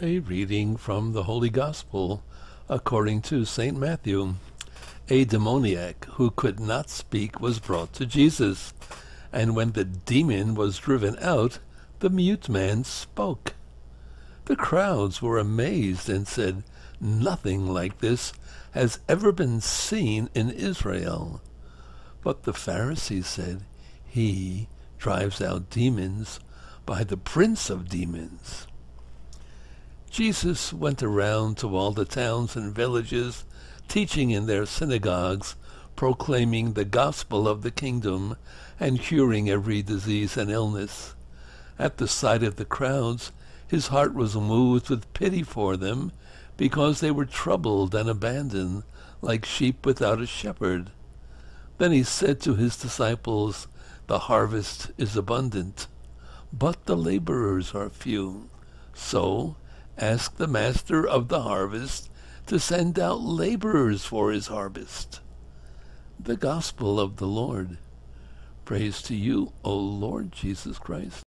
A reading from the Holy Gospel according to St. Matthew. A demoniac who could not speak was brought to Jesus, and when the demon was driven out, the mute man spoke. The crowds were amazed and said, Nothing like this has ever been seen in Israel. But the Pharisees said, He drives out demons by the prince of demons. Jesus went around to all the towns and villages, teaching in their synagogues, proclaiming the gospel of the kingdom, and curing every disease and illness. At the sight of the crowds, his heart was moved with pity for them, because they were troubled and abandoned, like sheep without a shepherd. Then he said to his disciples, The harvest is abundant, but the laborers are few. So, ask the master of the harvest to send out laborers for his harvest. The Gospel of the Lord. Praise to you, O Lord Jesus Christ.